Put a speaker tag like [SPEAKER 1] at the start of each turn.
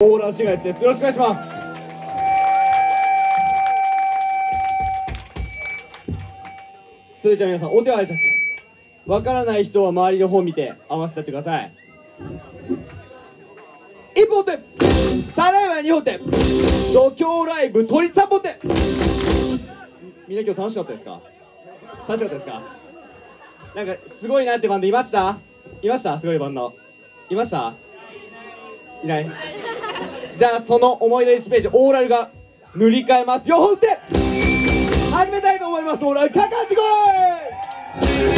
[SPEAKER 1] オーラーシガレッツです。よろしくお願いします。それじゃあ皆さんお手を拝借。わからない人は周りの方見て合わせちゃってください。一本手ただいま二本手度胸ライブ鳥三本手みんな今日楽しかったですか？楽しかったですか？なんかすごいなってバンドいました？いました？すごいバンド。いました？いない。じゃあその思い出1ページオーラルが塗り替えます。よ4本手始めたいと思いますオーラル。かかってこい